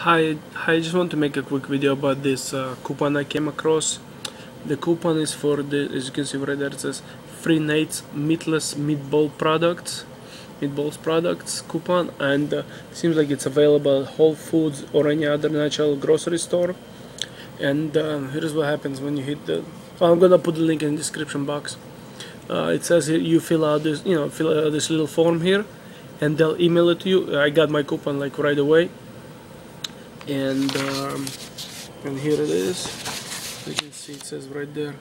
Hi, I just want to make a quick video about this uh, coupon I came across. The coupon is for the, as you can see right there, it says Free Nate's Meatless Meatball Products, Meatballs Products coupon, and uh, seems like it's available at Whole Foods or any other natural grocery store. And uh, here's what happens when you hit the. I'm gonna put the link in the description box. Uh, it says here you fill out this, you know, fill out this little form here, and they'll email it to you. I got my coupon like right away and um, and here it is. You can see it says right there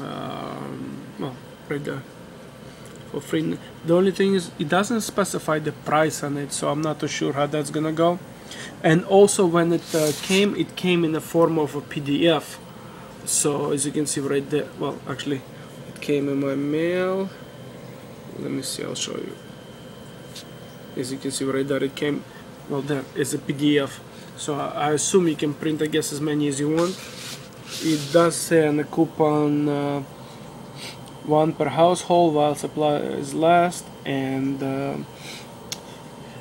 um, well right there. For free the only thing is it doesn't specify the price on it so I'm not too sure how that's gonna go. And also when it uh, came it came in the form of a PDF so as you can see right there well actually it came in my mail. Let me see I'll show you. As you can see right there it came well there is a PDF so I assume you can print I guess as many as you want. It does say on the coupon uh, one per household while supply is last and uh,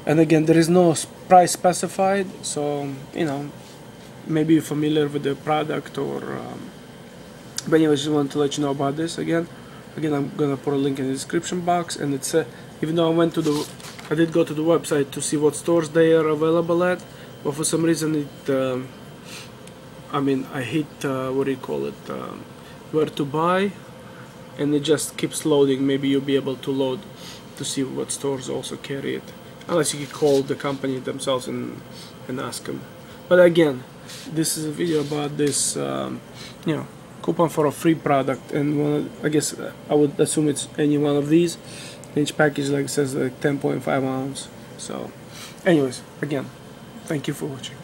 and again there is no price specified so you know maybe you're familiar with the product or um, but anyway I just want to let you know about this. Again again I'm gonna put a link in the description box and it's uh, even though I went to the I did go to the website to see what stores they are available at but for some reason it um, I mean I hit uh, what do you call it um, where to buy and it just keeps loading. Maybe you'll be able to load to see what stores also carry it unless you call the company themselves and, and ask them but again this is a video about this um, you know coupon for a free product and one I guess I would assume it's any one of these each package like says like 10.5 ounce so anyways again Thank you for watching.